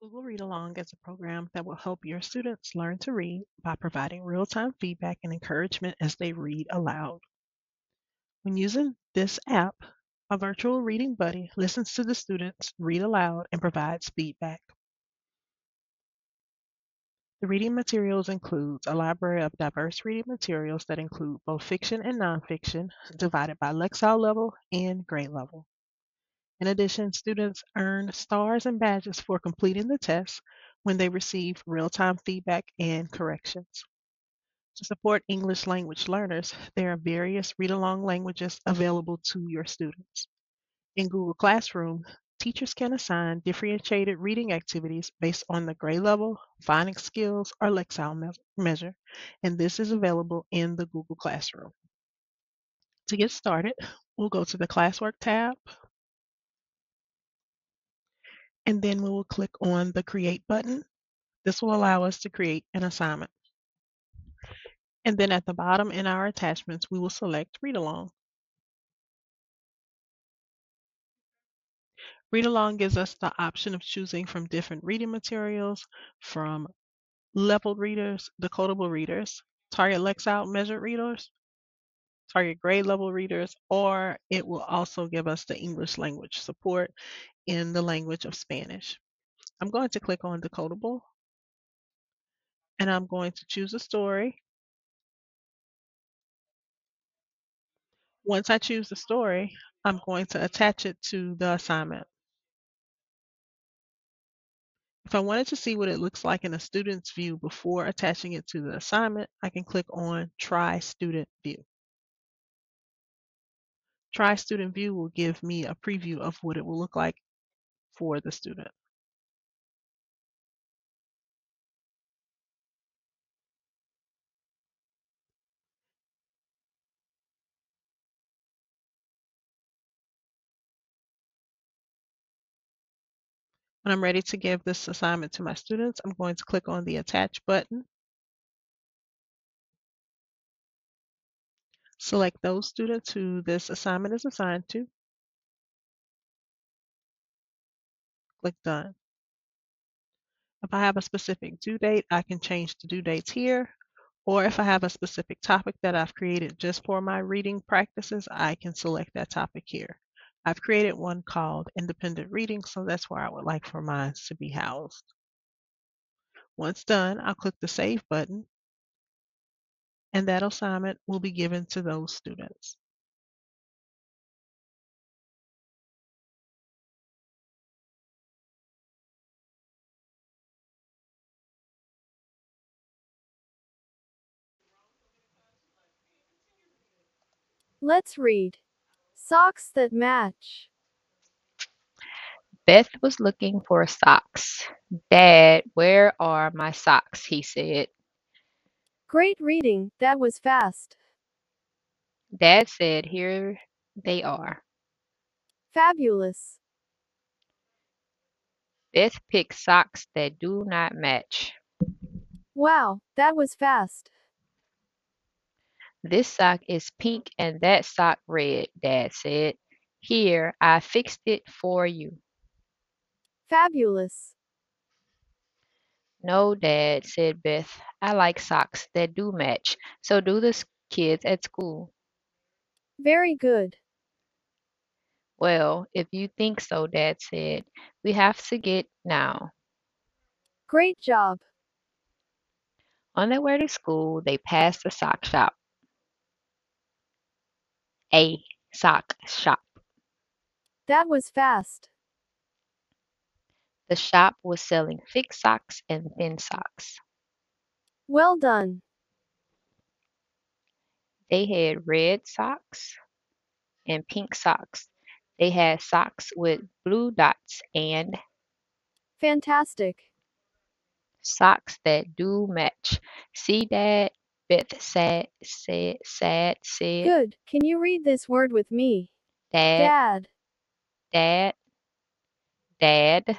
Google Read Along is a program that will help your students learn to read by providing real time feedback and encouragement as they read aloud. When using this app, a virtual reading buddy listens to the students read aloud and provides feedback. The reading materials includes a library of diverse reading materials that include both fiction and nonfiction, divided by Lexile level and grade level. In addition, students earn stars and badges for completing the test when they receive real-time feedback and corrections. To support English language learners, there are various read-along languages available to your students. In Google Classroom, teachers can assign differentiated reading activities based on the grade level, phonics skills, or Lexile me- measure, and this is available in the Google Classroom. To get started, we'll go to the Classwork tab, and then we will click on the Create button. This will allow us to create an assignment. And then at the bottom in our attachments, we will select Read Along. Read Along gives us the option of choosing from different reading materials, from leveled readers, decodable readers, target Lexile measured readers, target grade level readers, or it will also give us the English language support in the language of Spanish. I'm going to click on decodable and I'm going to choose a story. Once I choose the story, I'm going to attach it to the assignment. If I wanted to see what it looks like in a student's view before attaching it to the assignment, I can click on Try Student View. Try Student View will give me a preview of what it will look like for the student. When I'm ready to give this assignment to my students, I'm going to click on the Attach button. Select those students who this assignment is assigned to. Click Done. If I have a specific due date, I can change the due dates here. Or if I have a specific topic that I've created just for my reading practices, I can select that topic here. I've created one called Independent Reading, so that's where I would like for mine to be housed. Once done, I'll click the Save button, and that assignment will be given to those students. Let's read. Socks that match. Beth was looking for socks. Dad, where are my socks? he said. Great reading, that was fast. Dad said, Here they are. Fabulous. Beth picked socks that do not match. Wow, that was fast. This sock is pink and that sock red, Dad said. Here, I fixed it for you. Fabulous. No, Dad, said Beth. I like socks that do match. So do the s- kids at school. Very good. Well, if you think so, Dad said, we have to get now. Great job. On their way to school, they passed the sock shop. A sock shop. That was fast. The shop was selling thick socks and thin socks. Well done. They had red socks and pink socks. They had socks with blue dots and Fantastic. socks that do match. See, Dad? Beth said, said, sad, said, Good. Can you read this word with me? Dad, Dad. Dad, Dad.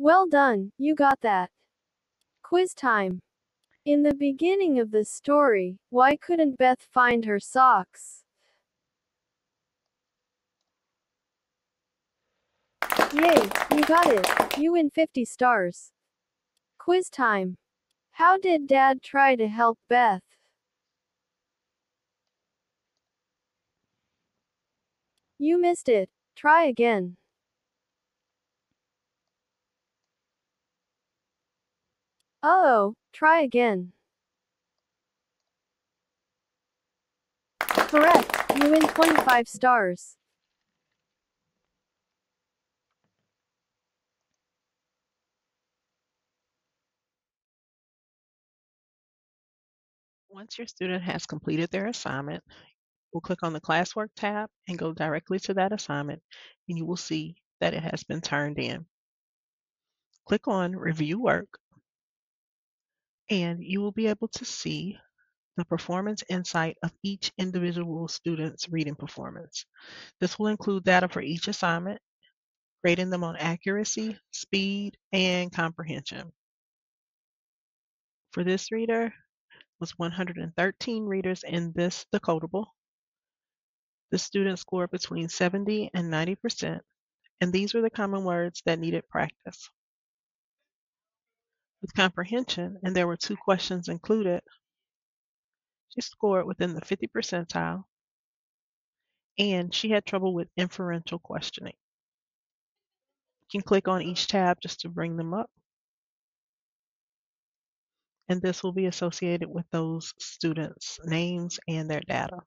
Well done, you got that. Quiz time. In the beginning of the story, why couldn't Beth find her socks? Yay, you got it. You win 50 stars. Quiz time. How did Dad try to help Beth? You missed it. Try again. Uh-oh, try again. Correct. You win 25 stars. Once your student has completed their assignment, we'll click on the classwork tab and go directly to that assignment and you will see that it has been turned in. Click on review work and you will be able to see the performance insight of each individual student's reading performance. This will include data for each assignment, grading them on accuracy, speed, and comprehension. For this reader, was 113 readers in this decodable. The student scored between 70 and 90%, and these were the common words that needed practice. With comprehension, and there were two questions included, she scored within the 50 percentile, and she had trouble with inferential questioning. You can click on each tab just to bring them up. And this will be associated with those students' names and their data.